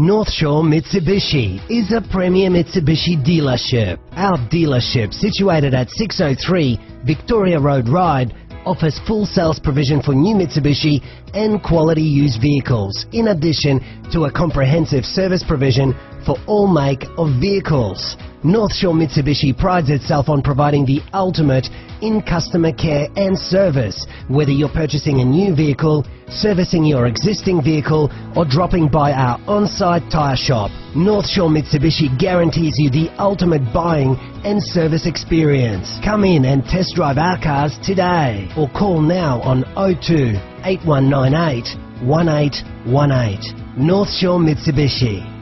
North Shore Mitsubishi is a premier Mitsubishi dealership. Our dealership, situated at 603 Victoria Road Ryde, offers full sales provision for new Mitsubishi and quality used vehicles, in addition to a comprehensive service provision for all make of vehicles. North Shore Mitsubishi prides itself on providing the ultimate in customer care and service, whether you're purchasing a new vehicle, servicing your existing vehicle, or dropping by our on-site tyre shop. North Shore Mitsubishi guarantees you the ultimate buying and service experience. Come in and test drive our cars today or call now on 02 8198 1818. North Shore Mitsubishi.